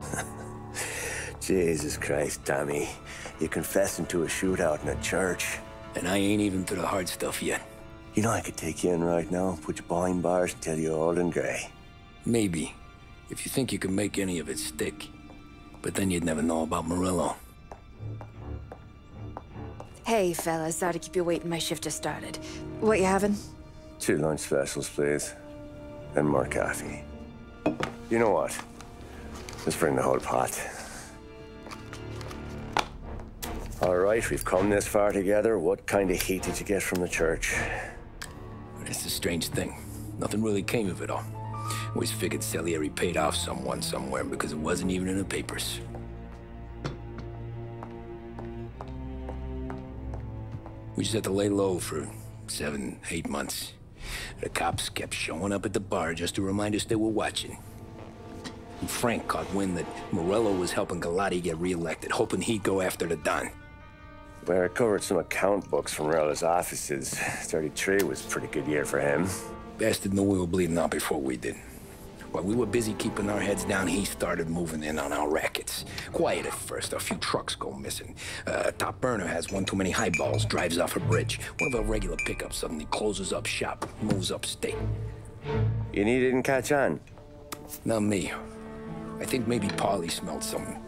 Jesus Christ, Tommy. You're confessing to a shootout in a church. And I ain't even through the hard stuff yet. You know I could take you in right now, put you behind bars and tell you old and grey. Maybe. If you think you can make any of it stick. But then you'd never know about Morello. Hey, fellas. Sorry to keep you waiting. My shift just started. What you having? Two lunch specials, please. And more coffee. You know what? Let's bring the whole pot. All right, we've come this far together. What kind of heat did you get from the church? It's a strange thing. Nothing really came of it all. Always figured Salieri paid off someone somewhere because it wasn't even in the papers. We just had to lay low for seven, eight months. The cops kept showing up at the bar just to remind us they were watching. And Frank caught wind that Morello was helping Galati get reelected, hoping he'd go after the Don. Well, I recovered some account books from Morello's offices. 33 was a pretty good year for him. Bastard knew we were bleeding out before we did. While we were busy keeping our heads down, he started moving in on our rackets. Quiet at first, a few trucks go missing. Uh, top burner has one too many highballs, drives off a bridge. One of our regular pickups suddenly closes up shop, moves upstate. You need didn't catch on? Not me. I think maybe Paulie smelled something.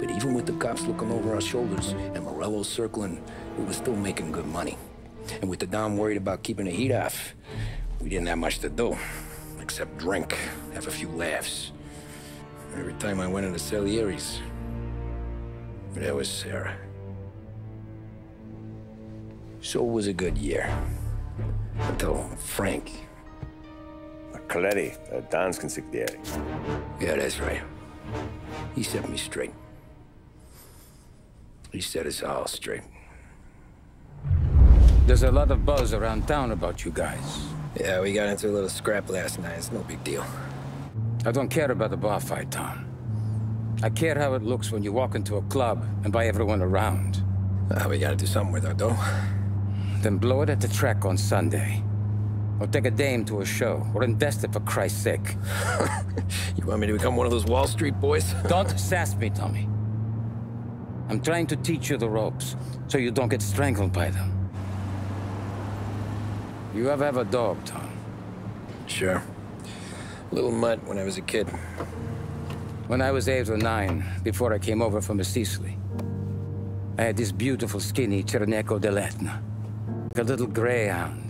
But even with the cops looking over our shoulders and Morello circling, we were still making good money. And with the Don worried about keeping the heat off, we didn't have much to do. Except drink, have a few laughs. Every time I went into Salieri's, there was Sarah. So it was a good year. Until Frank. Colletti, uh, Don's consigliere. Yeah, that's right. He set me straight. He set us all straight. There's a lot of buzz around town about you guys. Yeah, we got into a little scrap last night. It's no big deal. I don't care about the bar fight, Tom. I care how it looks when you walk into a club and by everyone around. Uh, we gotta do something with our dough. Then blow it at the track on Sunday. Or take a dame to a show, or invest it for Christ's sake. you want me to become one of those Wall Street boys? don't sass me, Tommy. I'm trying to teach you the ropes, so you don't get strangled by them. You ever have a dog, Tom? Sure. A little mutt when I was a kid. When I was eight or nine, before I came over from Sicily, I had this beautiful, skinny Cirneco dell'Etna. A little greyhound.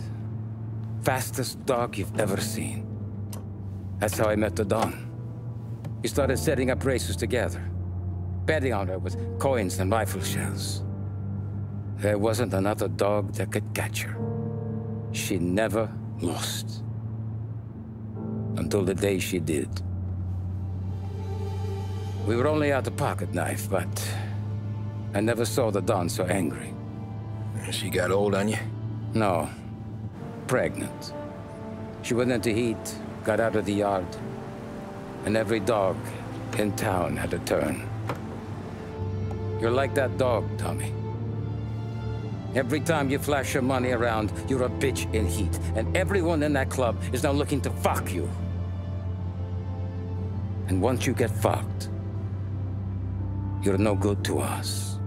Fastest dog you've ever seen. That's how I met the Don. We started setting up races together. Betting on her with coins and rifle shells. There wasn't another dog that could catch her. She never lost. Until the day she did. We were only out a pocket knife, but I never saw the Don so angry. She got old on you? No. Pregnant. She went into heat, got out of the yard, and every dog in town had a turn. You're like that dog, Tommy. Every time you flash your money around, you're a bitch in heat. And everyone in that club is now looking to fuck you. And once you get fucked, you're no good to us.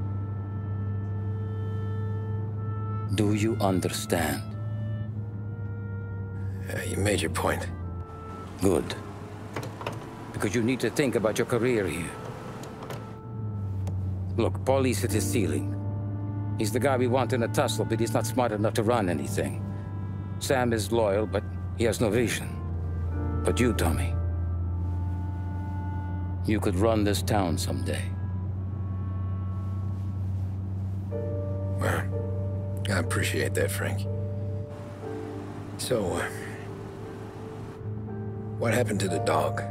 Do you understand? Uh, you made your point. Good. Because you need to think about your career here. Look, Paulie's hit his ceiling. He's the guy we want in a tussle, but he's not smart enough to run anything. Sam is loyal, but he has no vision. But you, Tommy, you could run this town someday. Well, I appreciate that, Frank. So, uh, what happened to the dog?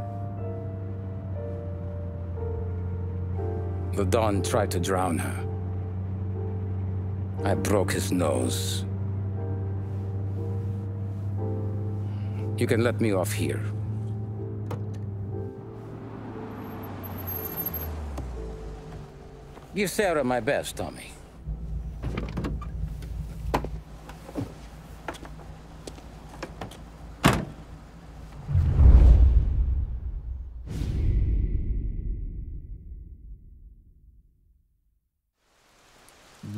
The Don tried to drown her. I broke his nose. You can let me off here. Give Sarah my best, Tommy.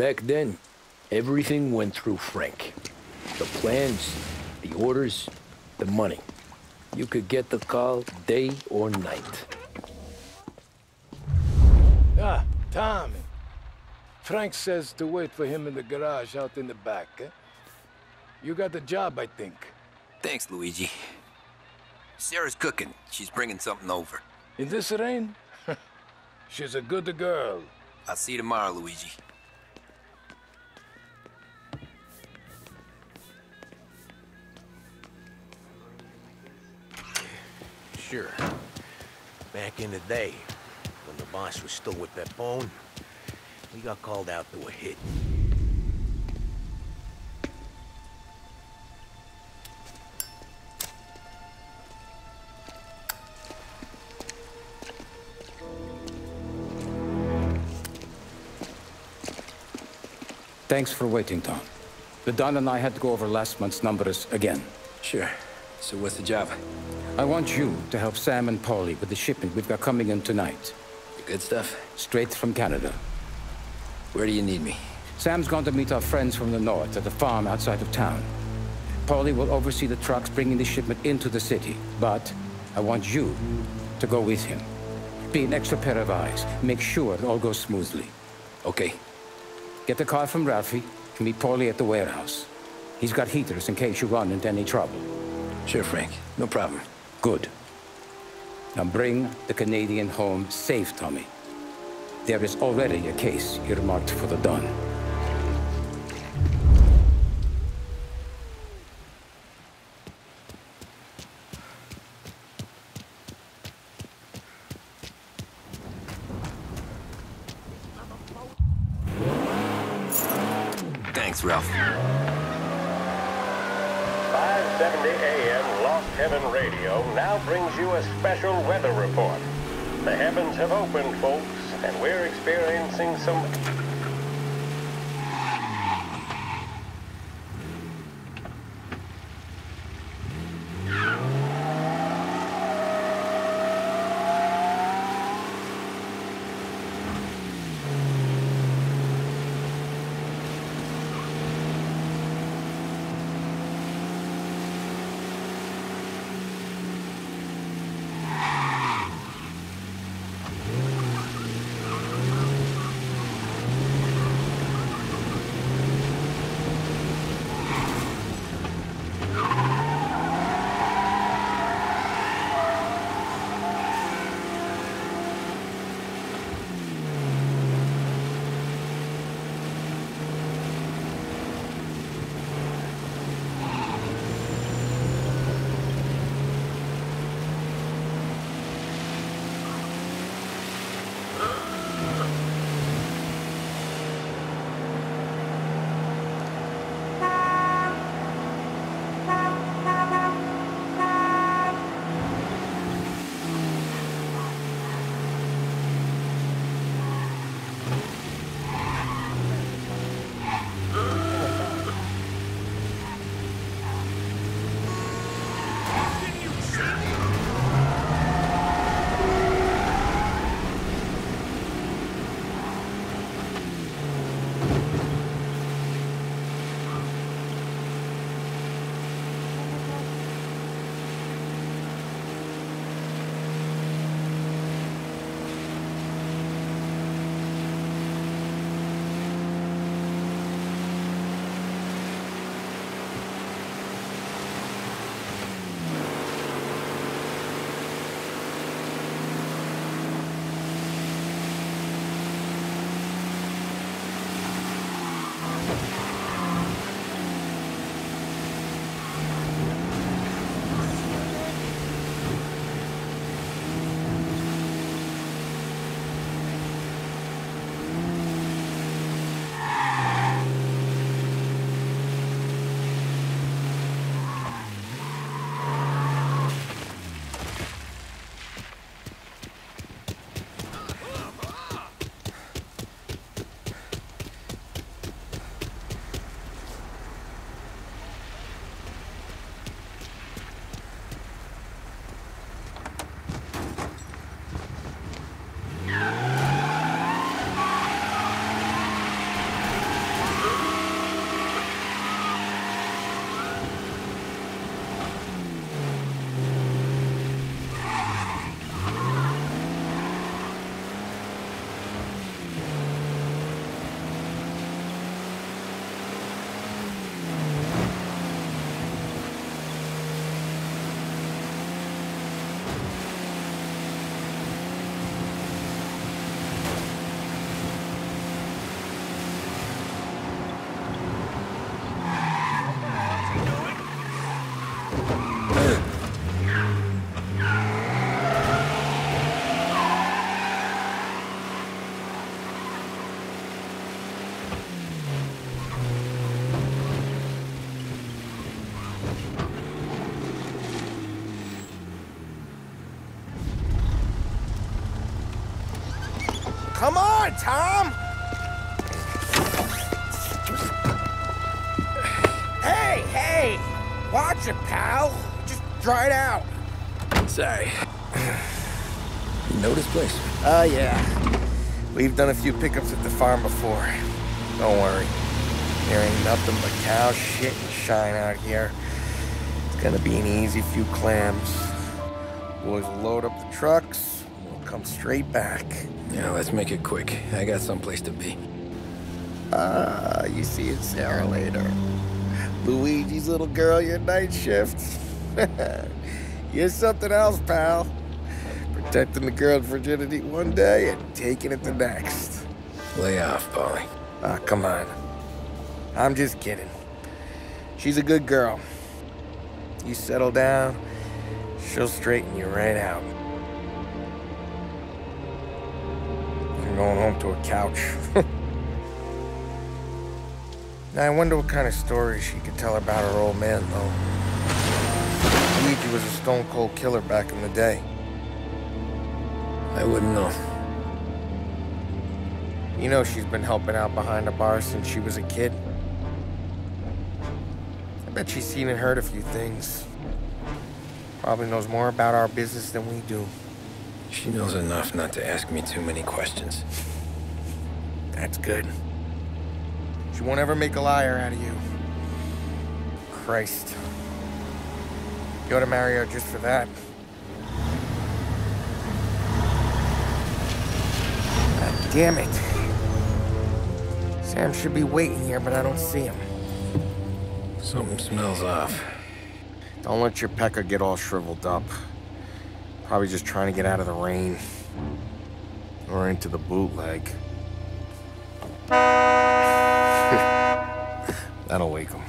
Back then, everything went through Frank. The plans, the orders, the money. You could get the call day or night. Ah, Tommy. Frank says to wait for him in the garage out in the back. Eh? You got the job, I think. Thanks, Luigi. Sarah's cooking. She's bringing something over. In this rain? She's a good girl. I'll see you tomorrow, Luigi. Sure. Back in the day, when the boss was still with that bone, we got called out to a hit. Thanks for waiting, Tom. The Don and I had to go over last month's numbers again. Sure. So what's the job? I want you to help Sam and Paulie with the shipment we've got coming in tonight. The good stuff? Straight from Canada. Where do you need me? Sam's gone to meet our friends from the north at the farm outside of town. Paulie will oversee the trucks bringing the shipment into the city, but I want you to go with him. Be an extra pair of eyes. Make sure it all goes smoothly. Okay. Get the car from Ralphie and meet Paulie at the warehouse. He's got heaters in case you run into any trouble. Sure, Frank. No problem. Good. Now bring the Canadian home safe, Tommy. There is already a case earmarked for the Don. On, Tom! Hey, hey! Watch it, pal. Just dry it out. Sorry. You know this place? Oh, yeah. We've done a few pickups at the farm before. Don't worry. There ain't nothing but cow shit and shine out here. It's gonna be an easy few clams. Boys will load up the trucks, and we'll come straight back. Yeah, let's make it quick. I got someplace to be. Ah, you see it, Sarah, later. Luigi's little girl, your night shift. You're something else, pal. Protecting the girl's virginity one day and taking it the next. Lay off, Paulie. Ah, come on. I'm just kidding. She's a good girl. You settle down, she'll straighten you right out. Going home to a couch. now, I wonder what kind of stories she could tell about her old man, though. Luigi was a stone cold killer back in the day. I wouldn't know. You know she's been helping out behind the bar since she was a kid. I bet she's seen and heard a few things. Probably knows more about our business than we do. She knows enough not to ask me too many questions. That's good. She won't ever make a liar out of you. Christ. You ought to marry her just for that. God damn it. Sam should be waiting here, but I don't see him. Something smells off. Don't let your pecker get all shriveled up. Probably just trying to get out of the rain. Or into the bootleg. That'll wake him.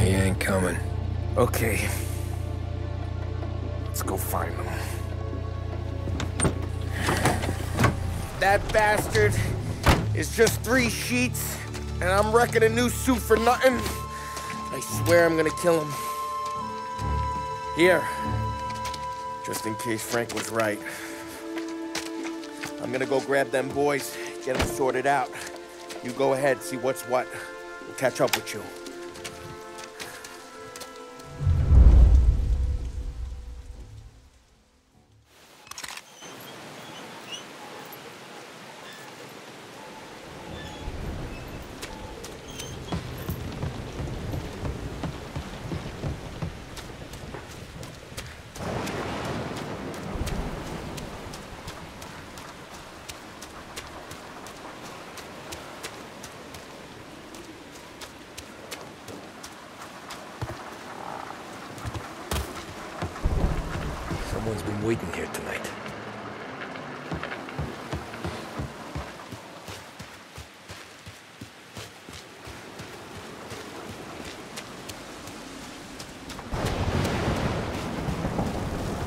He ain't coming. Okay. Let's go find him. That bastard is just three sheets, and I'm wrecking a new suit for nothing. I swear I'm gonna kill him. Here. Just in case Frank was right. I'm gonna go grab them boys, get them sorted out. You go ahead, see what's what. We'll catch up with you. Someone's been waiting here tonight.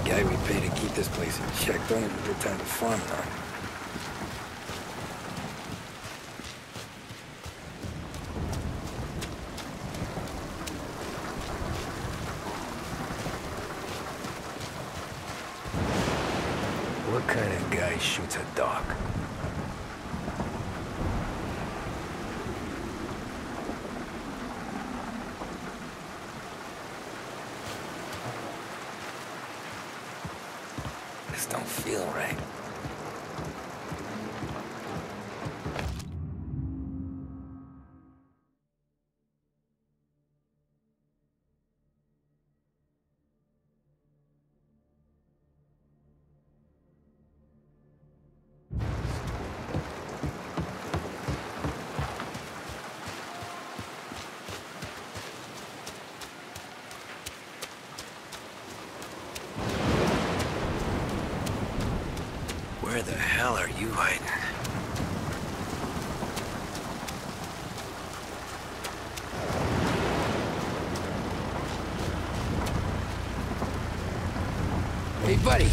Guy we pay to keep this place in check don't a good time to farm now. What kind of guy shoots a dog? This don't feel right. Where the hell are you hiding? Hey, buddy.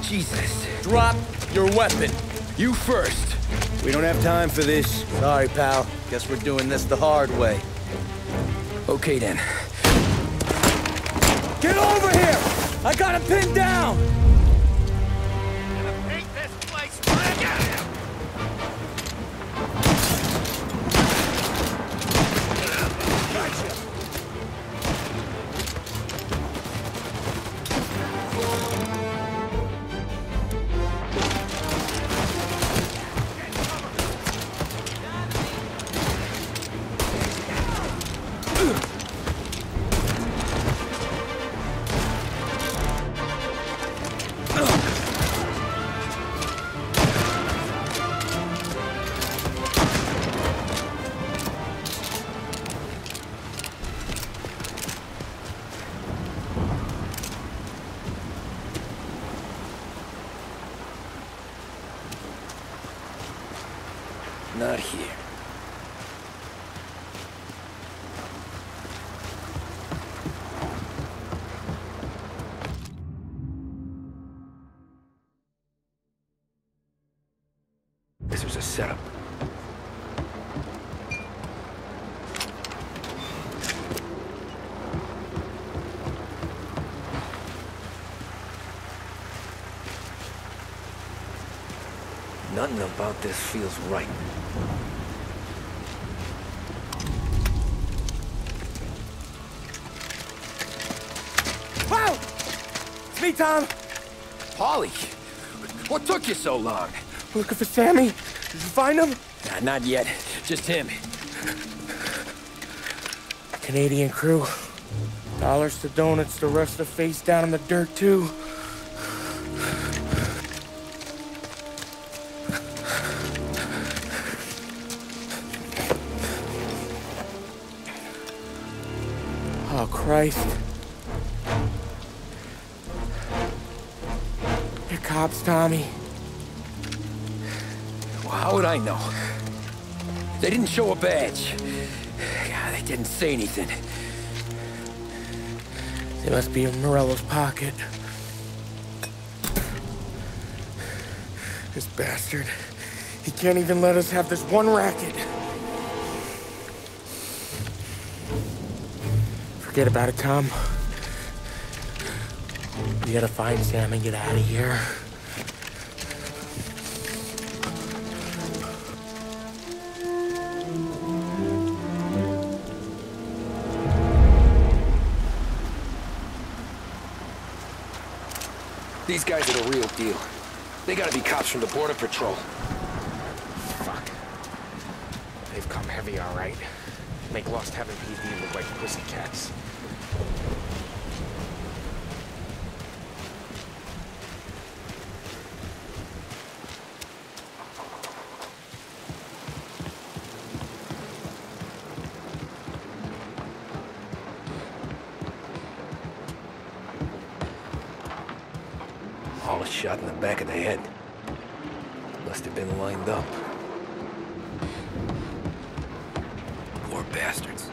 Jesus. Drop your weapon. You first. We don't have time for this. Sorry, pal. Guess we're doing this the hard way. Okay then. Get over here! I got him pinned down! Not here. This was a setup. Nothing about this feels right. Tom. Paulie, what took you so long? Looking for Sammy. Did you find him? Nah, not yet. Just him. Canadian crew. Dollars to donuts, the rest of the face down in the dirt, too. Oh, Christ. Tommy. Well, how would I know? They didn't show a badge. God, they didn't say anything. They must be in Morello's pocket. This bastard. He can't even let us have this one racket. Forget about it, Tom. We gotta find Sam and get out of here. Deal. They gotta be cops from the Border Patrol. Fuck. They've come heavy, all right. Make Lost Heaven PD look like pussycats. All a shot in the back of the head. Must have been lined up. Poor bastards.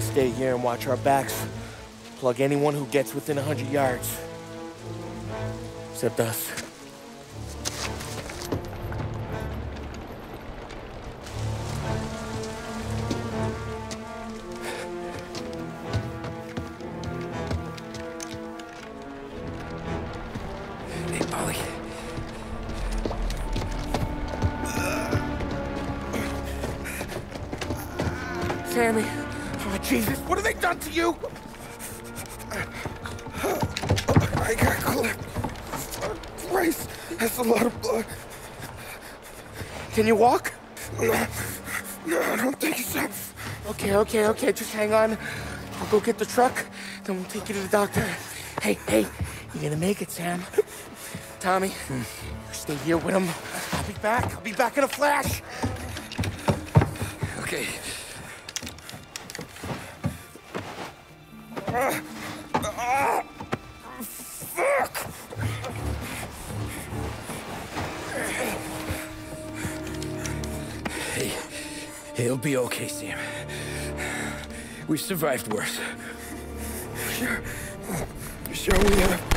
Stay here and watch our backs. Plug anyone who gets within a hundred yards. Except us. Okay, okay, just hang on. I'll go get the truck, then we'll take you to the doctor. Hey, hey, you're gonna make it, Sam. Tommy, stay here with him. I'll be back. I'll be back in a flash. Okay. Hey, it'll be okay, Sam. We've survived worse. Sure. Sure we have.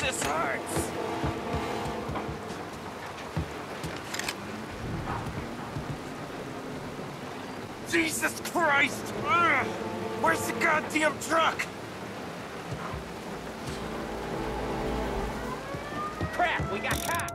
This hurts! Jesus Christ! Where's the goddamn truck? Crap, we got caught!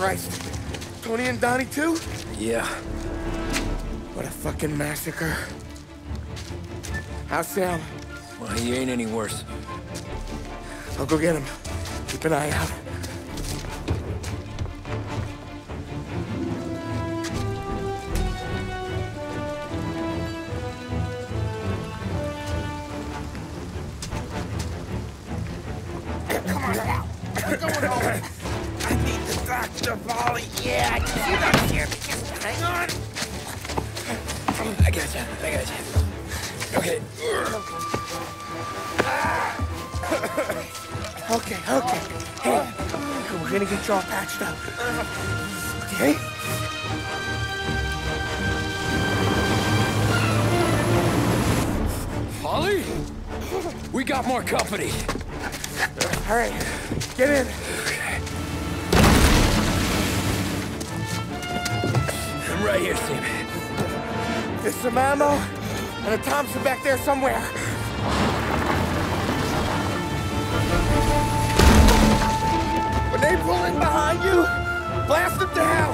Christ. Tony and Donnie too? Yeah. What a fucking massacre. How's Sam? Well, he ain't any worse. I'll go get him. Keep an eye out. All right, get in. Okay. I'm right here, Sam. There's some ammo and a Thompson back there somewhere. When they pull in behind you, blast them down.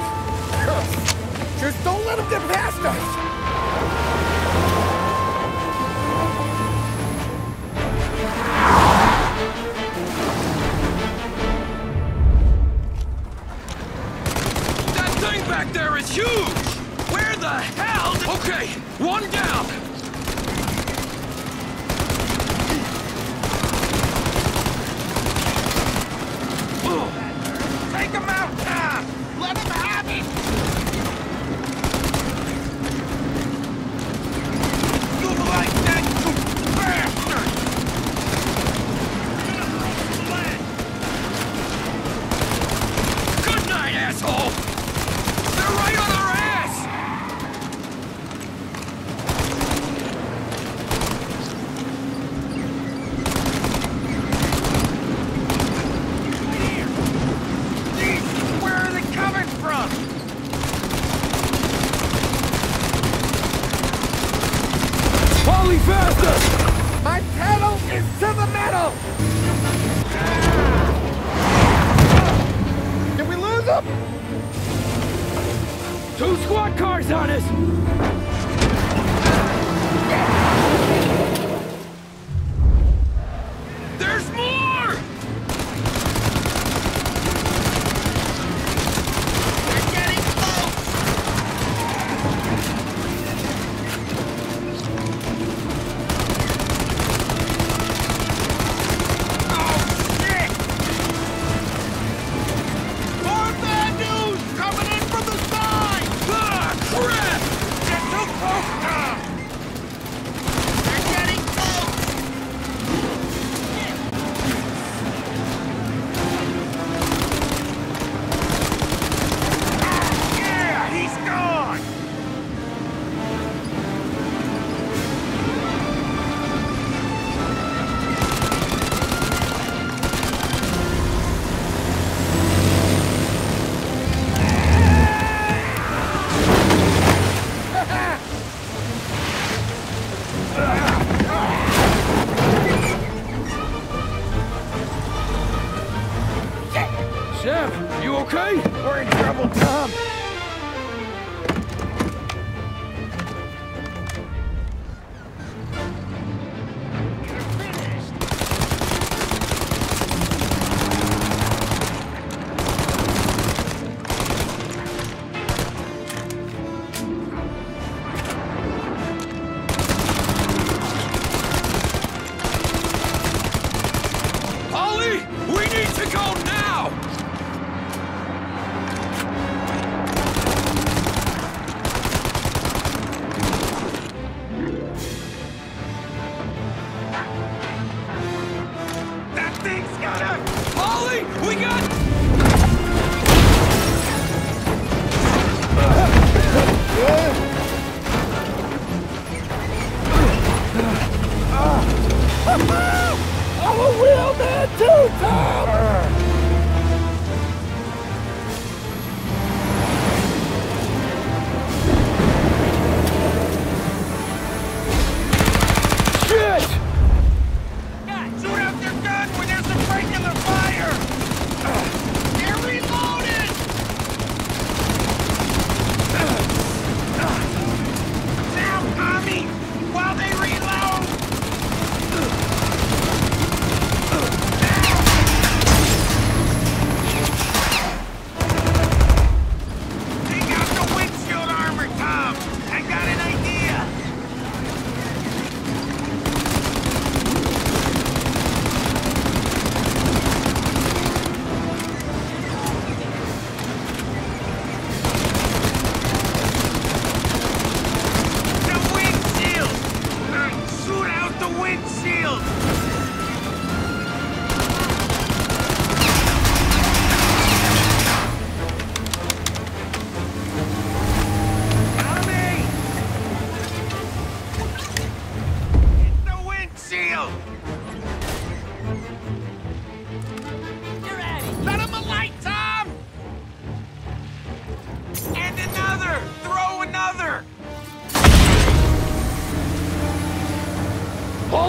Just don't let them get past us. Back there is huge! Where the hell? Okay, one down! Take him out, Tom! Let him have it! You like that, you bastard! Good night, asshole! They're right on our ass! Where are they coming from? Paulie, faster! My pedal is to the metal. Did we lose them? Two squad cars on us! There's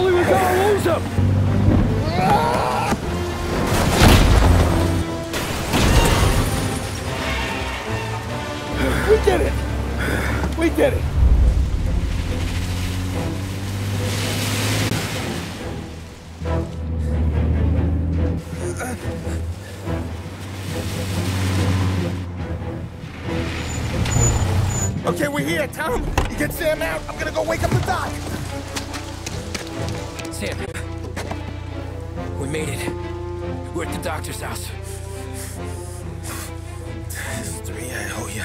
surely we're gonna lose him! We did it! We did it! Okay, we're here, Tom. You get Sam out. I'm gonna go wake up the doc. We made it. We're at the doctor's house. Three, I owe you.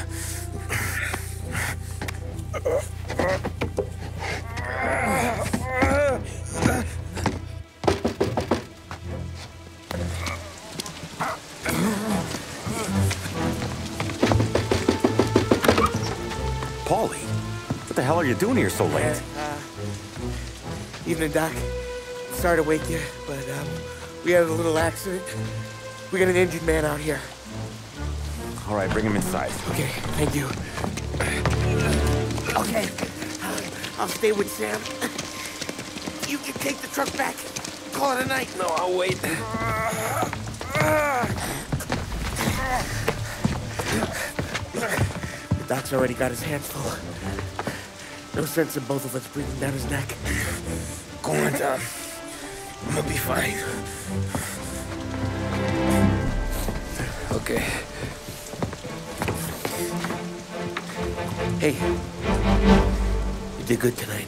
Paulie, what the hell are you doing here so late? Uh, evening, Doc. Sorry to wake you, but we had a little accident. We got an injured man out here. All right, bring him inside. Okay, thank you. Okay, I'll stay with Sam. You can take the truck back. Call it a night. No, I'll wait. The doc's already got his hands full. No sense in both of us breathing down his neck. Go on, Tom. Gonna be fine. Okay. Hey, you did good tonight.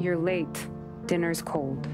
You're late. Dinner's cold.